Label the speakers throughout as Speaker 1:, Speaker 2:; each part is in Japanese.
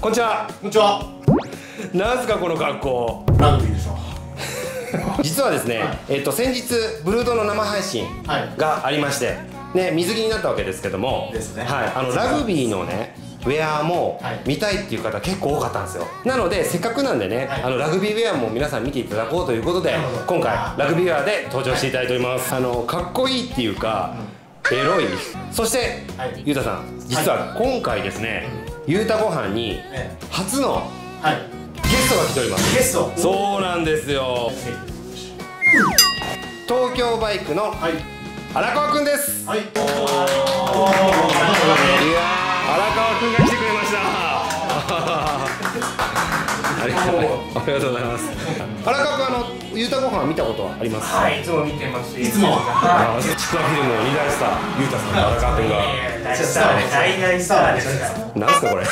Speaker 1: こんにちは。
Speaker 2: こんにちは。
Speaker 1: なんすかこの格好。
Speaker 2: ラグビーでしょ。
Speaker 1: 実はですね、
Speaker 2: はい。
Speaker 1: えっと先日ブルードの生配信
Speaker 2: はい。
Speaker 1: がありまして、ね、水着になったわけですけども
Speaker 2: ですね。
Speaker 1: はい、あのラグビーのねウェアも
Speaker 2: はい。
Speaker 1: 見たいっていう方結構多かったんですよ。なのでせっかくなんでね、
Speaker 2: はい。
Speaker 1: あのラグビーウェアも皆さん見ていただこうということで今回ラグビーウェアで登場していただいております、あのかっこいいっていうか、エロい。そして、
Speaker 2: はい。
Speaker 1: ゆうたさん実は今回ですね、ゆうたごはんに
Speaker 2: え
Speaker 1: 初のゲストが来ております。
Speaker 2: ゲスト。
Speaker 1: そうなんですよ。東京バイクの
Speaker 2: はい。
Speaker 1: 荒川くんです。
Speaker 2: はい。
Speaker 1: いやー荒川くんが来てくれましたありがとうありがとうございます荒川くんあのゆうたごはん見たことはあります？
Speaker 3: はい、いつも見てます。い
Speaker 2: つも？
Speaker 3: は
Speaker 1: あちくわフィルムの二大スターゆうたさんと荒川くんが
Speaker 3: い。大スターです。大大スターですから。
Speaker 1: なんすかこれ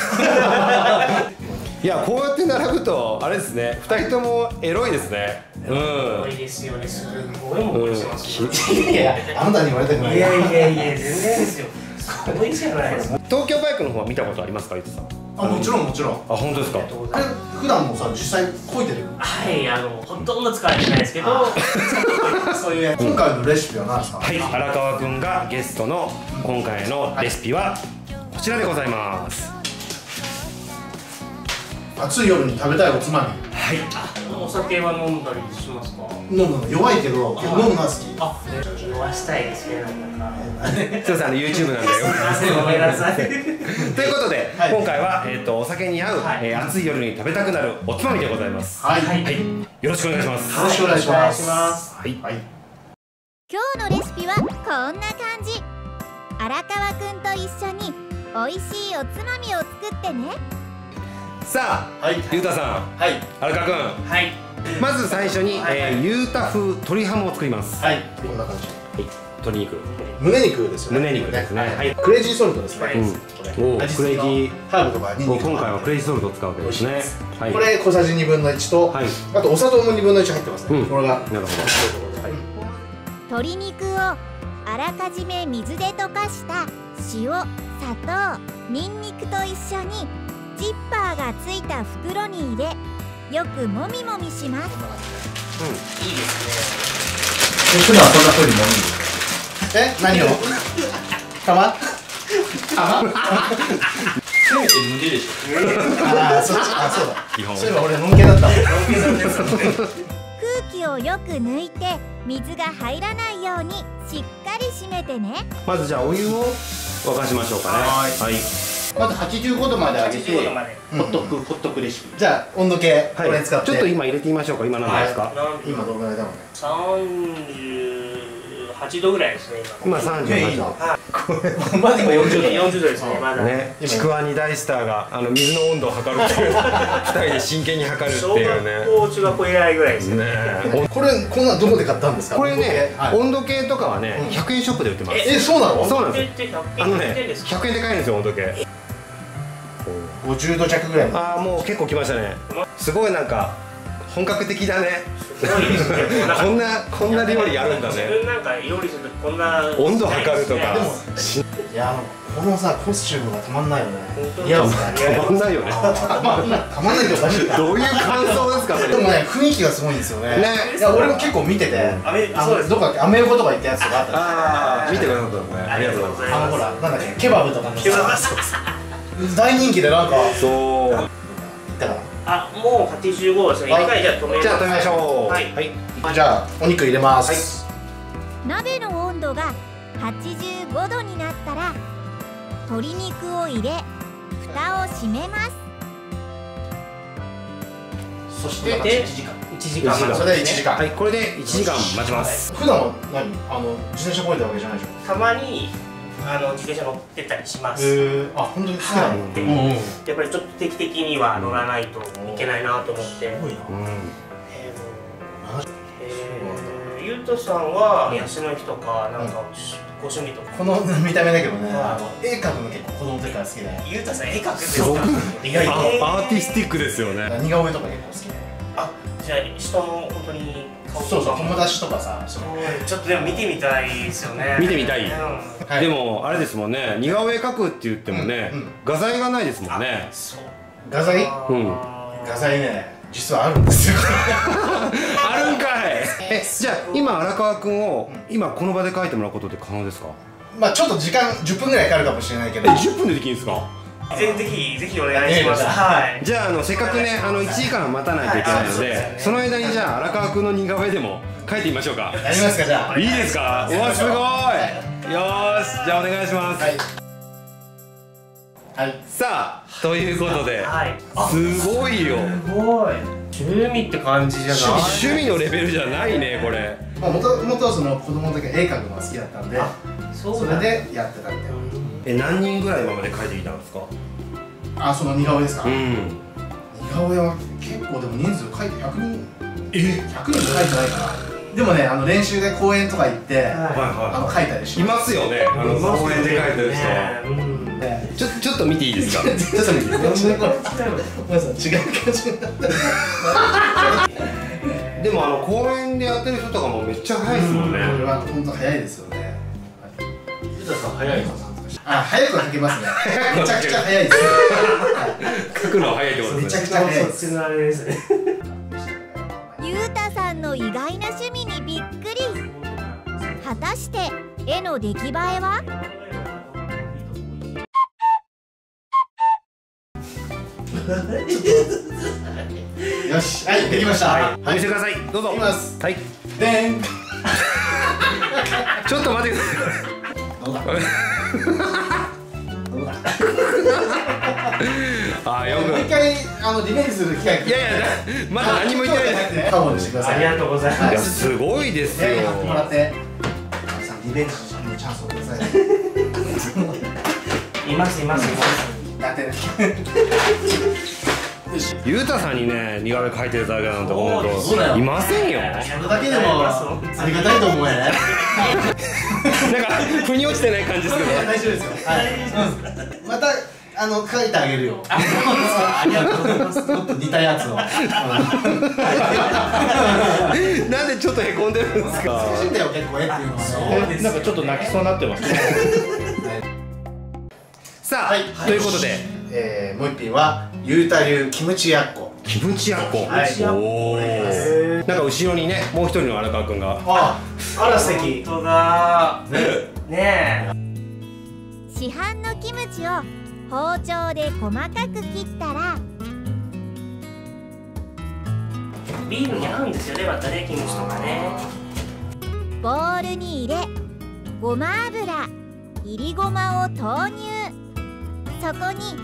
Speaker 1: いやこうやって並ぶとあれですね二人ともエロいですねうん
Speaker 3: 多いですよね。すごいもんしてますよ。
Speaker 2: いやあなたに言われたくない
Speaker 3: いやいやいや、全然ですよ。すごいじゃないですか。
Speaker 1: 東京バイクの方は見たことありますかゆうたさん？
Speaker 2: あもちろんもちろん。
Speaker 1: あ本当ですか？
Speaker 2: あれ普段もさ実際こいてる？
Speaker 3: はい、あの、ほとんど使われてないですけど、
Speaker 2: そういう今回のレシピは何ですか？
Speaker 1: はい、荒川くんがゲストの今回のレシピはこちらでございます。
Speaker 2: 暑い夜に食べたいおつま
Speaker 1: はい、
Speaker 3: お酒は飲んだりしますか？
Speaker 2: み飲むの弱いけど飲むのは好き
Speaker 3: あ、酔わしたいですね、なんか。
Speaker 1: すみません、あの YouTube なんで。
Speaker 3: すいません、ごめんなさい。
Speaker 1: ということで、
Speaker 2: はい
Speaker 1: 今回は、えっ、と、お酒に合う、
Speaker 3: はい
Speaker 1: えー暑い夜に食べたくなるおつまみでございます。
Speaker 2: はい
Speaker 3: はい
Speaker 1: はい、よろしくお願いします。
Speaker 2: よろしくお願いします
Speaker 3: お願いします。
Speaker 1: はい、
Speaker 2: はい
Speaker 4: 今日のレシピはこんな感じ荒川くんと一緒に美味しいおつまみを作ってね
Speaker 1: さあ、
Speaker 2: はい。
Speaker 1: ゆうたさん、
Speaker 2: はい。
Speaker 1: 荒川く
Speaker 3: はい。
Speaker 1: ん、まず最初に、
Speaker 3: はい。
Speaker 1: えーゆうた風鶏ハムを作ります。
Speaker 2: はい。こんな感じ。
Speaker 1: はい、鶏肉。
Speaker 2: 胸肉ですよね。
Speaker 1: 胸肉ですね。はい。
Speaker 2: クレイジーソルトですね。
Speaker 3: うん。
Speaker 2: これ。
Speaker 1: おクレイジ
Speaker 2: ハーブとかニンニクとか。
Speaker 1: 今回はクレイジーソルトを使うわけですね。はい、
Speaker 2: これ小さじ2分の1と、
Speaker 1: はい。
Speaker 2: あとお砂糖も2分の1入ってますね、
Speaker 1: うん。
Speaker 2: これが
Speaker 1: なるほど。
Speaker 2: はい
Speaker 4: 鶏肉をあらかじめ水で溶かした塩砂糖ニンニクと一緒にジッパーがついた袋に入れよくもみもみします。
Speaker 3: いいです
Speaker 2: 普段そんな風に飲むえ何を？玉？玉？ああそっちあそうだ。
Speaker 1: 基本
Speaker 2: そういえば俺のんけだ。ったわ
Speaker 4: 空気をよく抜いて水が入らないようにしっかり締めてね。
Speaker 1: まずじゃあお湯を沸かしましょうかね。
Speaker 2: はい。
Speaker 1: はい。
Speaker 2: まず85度まで
Speaker 3: ね。
Speaker 2: 上げて
Speaker 3: 85度まで。
Speaker 2: ホットクホットクレシピじゃあ温度計これ使って、
Speaker 1: ちょっと今入れてみましょうか。今何ですか？
Speaker 2: 今どのぐらいだろうね
Speaker 3: 38度ぐらいですね、今。
Speaker 1: 今三十八度。
Speaker 2: まだ今40度
Speaker 3: 40度ですね、まだ。
Speaker 1: ね、
Speaker 2: 今
Speaker 1: ちくわに大スターがあの水の温度を測るっていう 二人で真剣に測るって
Speaker 3: 小
Speaker 1: いうね。
Speaker 3: 学校、中学校以来ぐらいですね。
Speaker 1: ね
Speaker 2: これこんなんどこで買ったんですか？
Speaker 1: これね、
Speaker 2: はい
Speaker 1: 温度計とかはね、100円ショップで売ってます。
Speaker 2: えそうなの？
Speaker 1: そうなんです
Speaker 3: で100
Speaker 1: あのね
Speaker 3: 円で、ですか
Speaker 1: ？100円で買えるんですよ温度計。
Speaker 2: 50度弱ぐらい
Speaker 1: ああもう結構きましたね。すごいなんか本格的だね。
Speaker 3: すごいですね。
Speaker 1: こんなこんな料理やるんだ
Speaker 3: 自
Speaker 1: ね。
Speaker 3: 分なんか料理するときこんな
Speaker 1: 温度測るとか
Speaker 3: でも
Speaker 2: いやこのさコスチュームがたまんないよね
Speaker 3: 本当に
Speaker 2: 似合うね
Speaker 1: たまんないよね。
Speaker 2: たまんないたまんないっておかしいか
Speaker 1: どういう感想ですか。
Speaker 2: でもね雰囲気がすごいんですよね
Speaker 1: ね
Speaker 2: いや俺も結構見てて
Speaker 3: うです
Speaker 2: のどこだっけアメ横とか行ったやつとかあった
Speaker 1: ああ見てくださったんですね。ありがとうございます。
Speaker 2: あのほらなんだっけケバブとかの
Speaker 3: ケバブ
Speaker 2: さ大人気でなんか。
Speaker 1: そう。
Speaker 3: あもう85ですね。
Speaker 2: はい。
Speaker 3: 一回じゃあ止めます。
Speaker 1: じゃあ止めましょう。
Speaker 3: はい。
Speaker 1: はい。
Speaker 2: なじゃあお肉入れます。
Speaker 4: 鍋の温度が85度になったら鶏肉を入れ蓋を閉めます。
Speaker 2: そして
Speaker 3: で
Speaker 2: 1時間。
Speaker 3: 1時間。
Speaker 1: 一時間。
Speaker 2: それで1時間。
Speaker 1: はい、これで1時間待ちます。
Speaker 2: 普段は何？あの自転車こいでるわけじゃないでしょ。
Speaker 3: たまにあの自転車乗ってたりします。
Speaker 2: へえあ本当に好きなの
Speaker 3: はい。
Speaker 2: うん。うん
Speaker 3: やっぱりちょっと定期的には乗らないといけないなと思って。
Speaker 2: すごいな。
Speaker 1: うん。
Speaker 3: えーえーゆうとさんは休みの日とかなんかご趣味とか？
Speaker 2: この見た目だけどね、絵描くの結構子供の時から好きで。
Speaker 3: ゆうとさん絵描くんですか
Speaker 1: 僕
Speaker 3: 意外と
Speaker 1: アーティスティックですよね。
Speaker 2: 似顔絵とか結構好きで。
Speaker 3: あじゃあ人の本当に顔
Speaker 2: そうそう友達とかさ
Speaker 3: すごいちょっとでも見てみたいですよね。
Speaker 1: 見てみたい。
Speaker 3: うん。
Speaker 2: はい。
Speaker 1: でもあれですもんね似顔絵描くって言ってもね、
Speaker 2: うんうん。
Speaker 1: 画材がないですもんね。
Speaker 3: そう。
Speaker 2: 画材？
Speaker 1: うん。
Speaker 2: 画材ね実はあるんですよ。
Speaker 1: あるんかい。えじゃあ今荒川君を今この場で描いてもらうことって可能ですか？
Speaker 2: まあちょっと時間10分ぐらいかかるかもしれないけ
Speaker 1: え
Speaker 2: ど
Speaker 1: 10分でできるんですか？
Speaker 3: ぜぜひぜひお願いします。
Speaker 2: ええ。
Speaker 3: はい。
Speaker 1: じゃああのせっかくねあの1時間待たないといけないの
Speaker 3: はい。
Speaker 1: でその間にじゃあ荒川君の似顔絵でも描いてみましょうか。
Speaker 2: やりますかじゃあ。
Speaker 1: いいですか？うわすごい。よーしじゃあお願いします、
Speaker 2: はい。はい。
Speaker 1: さあということで
Speaker 3: はい。
Speaker 1: すごいよ。
Speaker 3: すごい。趣味って感じじゃない？
Speaker 1: 趣味のレベルじゃないねこれ。
Speaker 2: まあもともとその子供の時は絵描くのが好きだったんで
Speaker 3: そ
Speaker 2: それでやってたみたいな。
Speaker 1: え何人ぐらい今まで描いてきたんですか？
Speaker 2: あその似顔絵ですか、似
Speaker 1: うん。
Speaker 2: 顔絵は結構でも人数描いて100人？え？100人も描いてないかな。でもねあの練習で公園とか行って、
Speaker 1: はい
Speaker 2: あ
Speaker 1: は
Speaker 2: の描いたりし
Speaker 1: いい
Speaker 2: ま
Speaker 1: ますよね。あの公園で描いてる人
Speaker 3: ねうん
Speaker 2: すね。
Speaker 1: ちょちょっと見ていいですか？
Speaker 2: ちょっと見てい。ごめんなさい。違う感じ。になった
Speaker 1: でもあの公園でやってる人とかもめっちゃ早いですもんね。
Speaker 2: これは本当早いですよね。
Speaker 3: ゆうたさん早いか？
Speaker 2: あ早くは描けますね。めちゃくちゃ早いです。
Speaker 1: 描くのは早いってこと
Speaker 2: めちゃ
Speaker 1: ですね。
Speaker 2: くちゃ早いです
Speaker 3: そっちのあれです。ね
Speaker 4: ゆうたさんの意外な趣味にびっくり。果たして絵の出来栄えは？
Speaker 2: よしはいできました。はい。
Speaker 1: お見せください。どうぞ。
Speaker 2: いきます。
Speaker 1: はい。
Speaker 2: でん。
Speaker 1: ちょっと待ってくださ
Speaker 2: どうだ？どうだ？
Speaker 1: い あーよく。
Speaker 2: もう一回あのリベンジする機会
Speaker 1: い。やいやまだ何も言ってない。です
Speaker 2: カモにしてください。
Speaker 3: ありがとうございます。
Speaker 1: いやすごいですよ。
Speaker 2: ねやってもらって。皆さんリベンジのチャンスをください
Speaker 3: いますいます。います
Speaker 2: やって。ね
Speaker 1: ゆうたさんにね似顔絵描いてるだけなんて思う
Speaker 2: そうだよ。
Speaker 1: といませんよ。
Speaker 2: それだけでもありがたいと思うね
Speaker 1: なんか腑に落ちてない感じですけど。
Speaker 2: 大丈夫ですよ。はい。うん。またあの書いてあげるよ。ありがとうございます。もっと似たやつを。
Speaker 1: なんでちょっとへこんでるんですか？
Speaker 2: 難しいんだよ結構絵っていうのはね。
Speaker 5: なんかちょっと泣きそうになってますね。
Speaker 1: さあ、
Speaker 2: はい。
Speaker 1: ということで。
Speaker 2: えーもう一品はゆうた流キムチやっこ。
Speaker 1: キムチやっこ、
Speaker 2: はい。
Speaker 1: おお
Speaker 2: へ
Speaker 1: なんか後ろにねもう一人の荒川くんが。
Speaker 2: ああら素敵。
Speaker 3: 本当だ。ね。
Speaker 4: 市販のキムチを包丁で細かく切ったら。
Speaker 3: えビールに合うんですよねまたねキムチとかね。
Speaker 4: ボウルに入れごま油いりごまを投入。そこに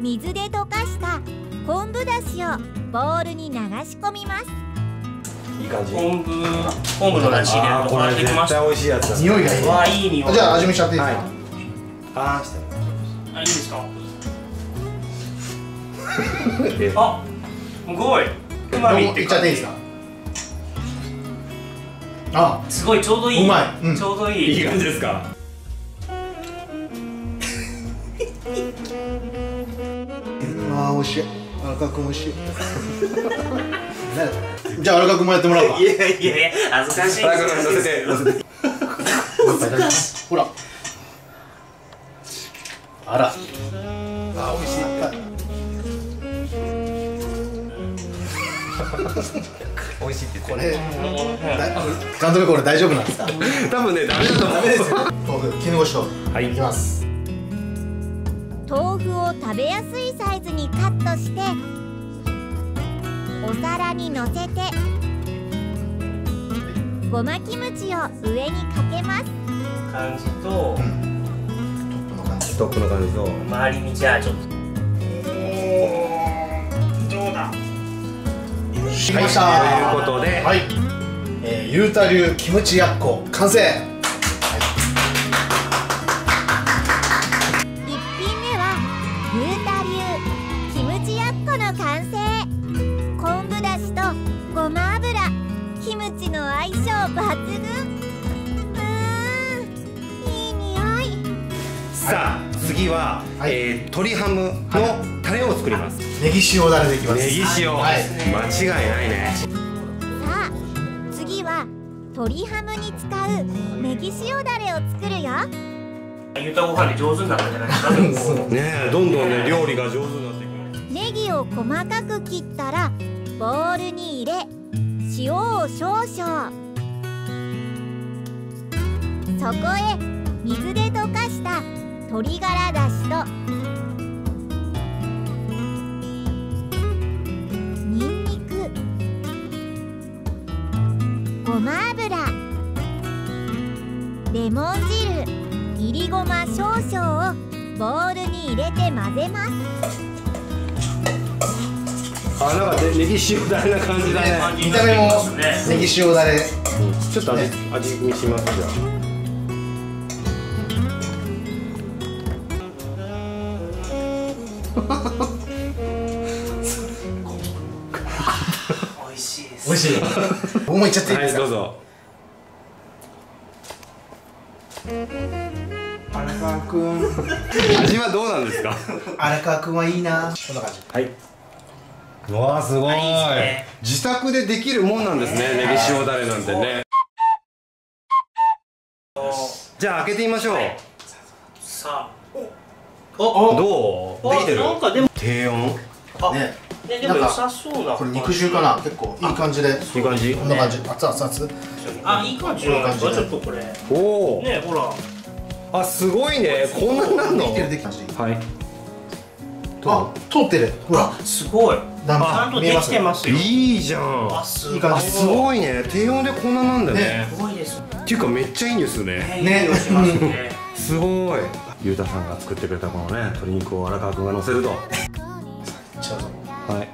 Speaker 4: 水で溶かした昆布だしをボウルに流し込みます
Speaker 1: いい感じ。
Speaker 3: 昆布昆布の出汁入れるところできました。
Speaker 1: 美味しいやつだ。
Speaker 2: 匂いがいい
Speaker 3: わあいい匂い。
Speaker 2: じゃあ味見しちゃっていいですか、
Speaker 1: あーして。
Speaker 3: あいいですか？あすごい。う？まみって
Speaker 2: いっちゃっていいですか？あ。
Speaker 3: すごいちょうどいい。う
Speaker 2: まい。うん。
Speaker 3: ちょうどいい。
Speaker 1: いい感じですか？
Speaker 2: あー美味しい。荒川君美味しい じゃあ荒川君もやってもらおうか。
Speaker 3: いやいやいや恥ずかしい。
Speaker 1: 荒川くん乗せて乗せて。
Speaker 2: ほら。あら。あ美味しい。
Speaker 1: 美味しいって
Speaker 2: これだ監督これ大丈夫なんですか？
Speaker 1: 多分ねダメだと思う。
Speaker 2: ダメですよ豆腐絹ごし
Speaker 1: はい。
Speaker 2: いきます。
Speaker 4: 豆腐を食べやすいサイズにカットしてお皿にのせて。ごまキムチを上にかけます。
Speaker 3: 感じと
Speaker 2: この感じ
Speaker 1: ストップの感じと。
Speaker 3: 周りにじゃあちょっと。どうだ
Speaker 2: しました。
Speaker 1: はいということで
Speaker 2: はい、えー、ゆうた流キムチやっこ完成
Speaker 4: は、
Speaker 1: は
Speaker 2: い。
Speaker 1: えー鶏ハムのタレを作ります、
Speaker 2: ネギ塩だれでいきます。
Speaker 1: ネギ塩、
Speaker 2: はい。
Speaker 1: 間違いないね。
Speaker 4: さあ次は鶏ハムに使うネギ塩だれを作るよ。
Speaker 3: ゆうたご飯で上手になったんじゃないですか
Speaker 1: ねえどんどんね料理が上手になっていく
Speaker 4: ネギを細かく切ったらボウルに入れ塩を少々。そこへ水で溶かした鶏ガラだしと。ニンニク。ごま油。レモン汁。いりごま少々をボウルに入れて混ぜます。
Speaker 1: あなんかねネギ塩だれな感じだね。
Speaker 2: 見た目もネギ塩だれ。
Speaker 1: ちょっと味味見しますじゃ
Speaker 3: 美味しいです。
Speaker 2: 美味しい僕もいっちゃっていい
Speaker 1: あ
Speaker 2: ですか、
Speaker 1: はいどうぞ。
Speaker 2: 荒川くん
Speaker 1: 味はどうなんですか？
Speaker 2: 荒川くんはいいな。こんな感じ。
Speaker 1: はい。わあすごい。
Speaker 3: あいいですね。
Speaker 1: 自宅でできるもんなんですね。ネギ塩だれなんてね。じゃあ開けてみましょう。
Speaker 3: さあ
Speaker 1: どう？できてる？
Speaker 3: なんかでも
Speaker 1: 低温？
Speaker 3: あ
Speaker 2: ね。
Speaker 3: ねでも良さそうな
Speaker 2: これ肉汁かな？結構いい感じで。
Speaker 1: いい感じ？
Speaker 2: こんな感じ。熱々熱々。
Speaker 3: あいい感じじゃないで。すかちょっとこれね
Speaker 1: おお
Speaker 3: ほら。
Speaker 1: あすごいね。こんなになんの？
Speaker 2: できてるできてる
Speaker 1: はい。
Speaker 2: あ通ってる。ほら。
Speaker 3: すごい。ちゃんとできてますよ。
Speaker 1: いいじゃん。
Speaker 3: あす
Speaker 2: いい感じ。
Speaker 1: あすごいね。低温でこんななんだね。
Speaker 2: ね
Speaker 3: すごいです。
Speaker 1: っていうかめっちゃいいんですね。
Speaker 3: ね。す
Speaker 1: ごいゆうたさんが作ってくれたこのね鶏肉を荒川君が乗せると。はい。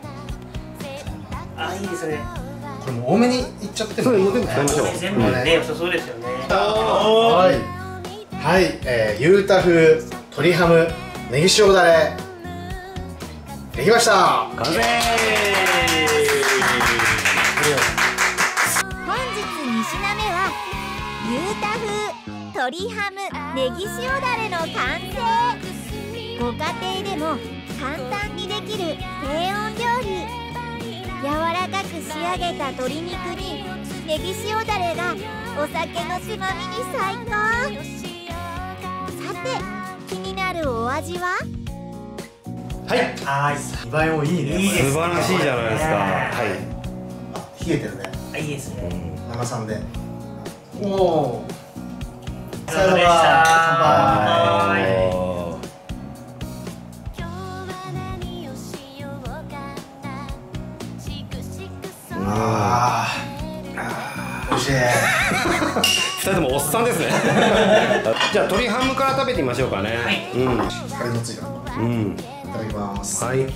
Speaker 3: あいいですね。
Speaker 2: これもう多めにいっちゃっても
Speaker 1: もう全部使いましょう。
Speaker 3: 全部ね良さそうですよね。
Speaker 2: はい。はい、えー、ゆうた風鶏ハムネギ塩だれ。できました。
Speaker 1: 完成
Speaker 4: 鶏ハムネギ塩だれの完成。ご家庭でも簡単にできる低温料理。柔らかく仕上げた鶏肉にネギ塩だれがお酒のつまみに最高。さて気になるお味は？
Speaker 2: はい。
Speaker 3: はい。
Speaker 2: 見栄えもいいね。
Speaker 3: いいですね。
Speaker 1: 素晴らしいじゃないですか。
Speaker 3: ね
Speaker 1: はい。
Speaker 2: 冷えてるね。
Speaker 3: あいいですね
Speaker 2: 生さんで。おお
Speaker 3: さようなら。
Speaker 2: あー。美味しい
Speaker 1: 二人ともおっさんですね。じゃあ鶏ハムから食べてみましょうかね。
Speaker 3: はい。
Speaker 1: うん。
Speaker 2: カレーのついたい
Speaker 1: うん。
Speaker 2: ただきます。
Speaker 1: はい。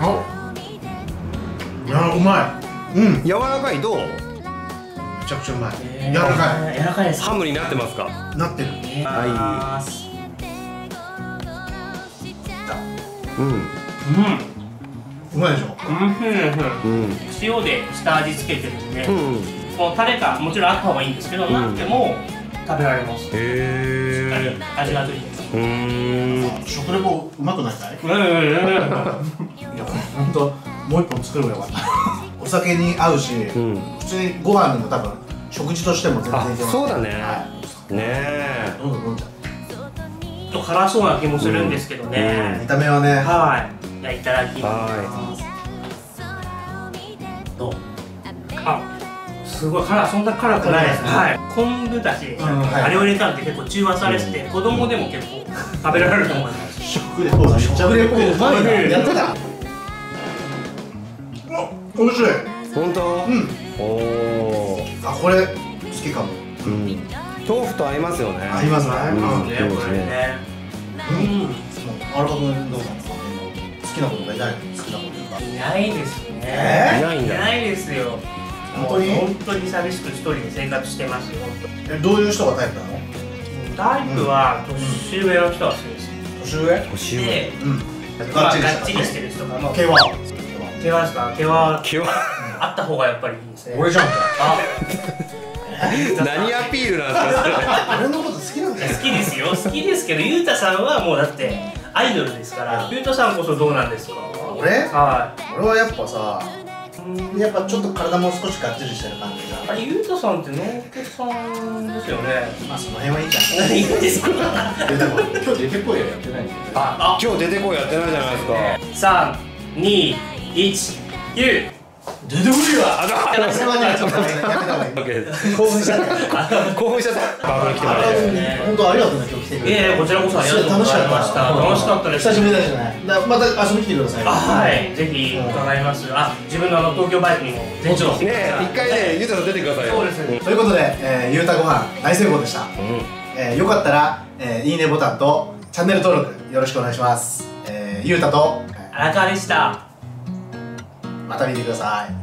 Speaker 2: あいやうまい。うん。め
Speaker 1: 柔らかいどう？
Speaker 2: ちゃくちゃうまい。
Speaker 3: い
Speaker 2: 柔らか
Speaker 3: 柔らかいです
Speaker 1: ハムになってますか？
Speaker 2: いなってる。
Speaker 1: はうん
Speaker 3: うん。
Speaker 2: うまいでしょ？
Speaker 3: うん。
Speaker 1: うん。
Speaker 3: 塩で下味付けてるんで、
Speaker 1: うん。
Speaker 3: このタレがもちろんあった方がいいんですけど、
Speaker 1: ん。
Speaker 3: なくても食べられます。しっかり
Speaker 1: へ
Speaker 3: 味がついて
Speaker 1: えうん。
Speaker 2: 食レポうまくないかい？
Speaker 3: るうんうんうんうん。
Speaker 2: いや本当もう一本作ればよかったお酒に合うし、
Speaker 1: うん。
Speaker 2: 普通にご飯にも多分食事としても全然
Speaker 1: あ
Speaker 2: いけます
Speaker 1: そうだね。
Speaker 2: は
Speaker 1: ねえ。
Speaker 2: んどんどんどん
Speaker 3: ちょっと辛そうな気もするんですけどね。
Speaker 2: 見、た目はね。
Speaker 3: はい。じゃあいただきます。どう？あすごい辛いそんな辛くないですね。はい。昆布だし、
Speaker 2: んはい。
Speaker 3: あれを入れたんで結構中和されてて、子供でも結構食べられると思います。
Speaker 2: 食レポめっちゃ食レポうまいなやってた。あ美味しい。
Speaker 1: 本当？
Speaker 2: うん。
Speaker 1: おお
Speaker 2: あこれ好きかも。
Speaker 1: うん。豆腐と合いますよね。
Speaker 2: 合いますね。
Speaker 1: うん。
Speaker 3: ね
Speaker 1: そうですね。
Speaker 3: これね。
Speaker 2: うん。荒川君どうなんですか好きなことがいない。好きなこととか。
Speaker 3: いないですね。
Speaker 2: え？
Speaker 1: いないんだ。
Speaker 3: いないですよ。
Speaker 2: 本当に？
Speaker 3: もう本当に寂しく一人で生活してますよ。
Speaker 2: えどういう人がタイプなの？
Speaker 3: タイプは年上の人は好きです。
Speaker 2: 年上？
Speaker 1: 年上？
Speaker 3: で
Speaker 2: うん。
Speaker 3: まあがっちりしてる。人が。まあ
Speaker 2: 毛は
Speaker 3: ですか毛は
Speaker 1: 毛は
Speaker 3: あった方がやっぱりいいですね。
Speaker 2: 俺じゃん。か
Speaker 3: あ。
Speaker 1: 何アピールなんですか
Speaker 2: 俺のこと好きなんだよ。
Speaker 3: 好きですよ。好きですけどゆうたさんはもうだってアイドルですからゆうたさんこそどうなんですか？
Speaker 2: 俺？
Speaker 3: は
Speaker 2: 俺はやっぱさでやっぱちょっと体も少しがっちりしてる感じが。
Speaker 3: あれゆうたさんって農家さんですよね。
Speaker 2: まあその辺はいいじゃん。
Speaker 3: 何がですか？
Speaker 5: 今日出てこいややってないんで。すよね
Speaker 3: あ
Speaker 1: 今日出てこいやってないじゃないですか。
Speaker 3: 三二一ゆう。
Speaker 2: 出てくるわ
Speaker 1: あだ
Speaker 2: それはねちょっとやめた方がいい興奮しちゃった
Speaker 1: 興奮しちゃったバブル来てもらって
Speaker 2: 本当ありがとうね今日来てくれて
Speaker 3: ええこちらこそありがとうございました楽しかったです
Speaker 2: 久しぶりだしねだまた遊びに来てください
Speaker 3: はいぜひ伺いますあ自分のあの東京バイクにもぜひちょっと
Speaker 1: ね一回ねゆうたさん出てください
Speaker 3: そうですね
Speaker 2: ということで、えー、ゆうたご飯大成功でした、
Speaker 1: うん
Speaker 2: えー、よかったら、えー、いいねボタンとチャンネル登録よろしくお願いします、えー、ゆうたと、
Speaker 3: 荒川でした
Speaker 2: また見てください。